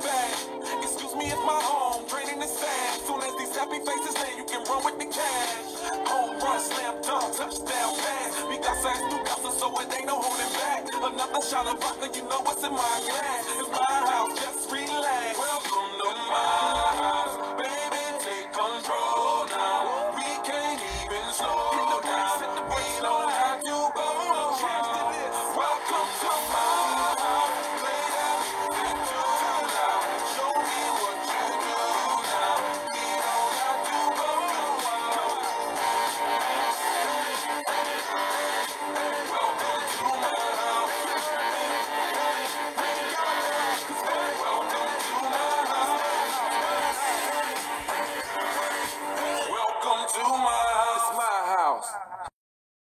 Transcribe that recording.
Excuse me, it's my home, draining the sand. Soon as these happy faces land, you can run with the cash. Home run, slam dunk, touchdown pass. We got signs through Gaza, so it ain't no holding back. Another shot of vodka, you know what's in my glass. It's my house, just relax. Welcome to my house.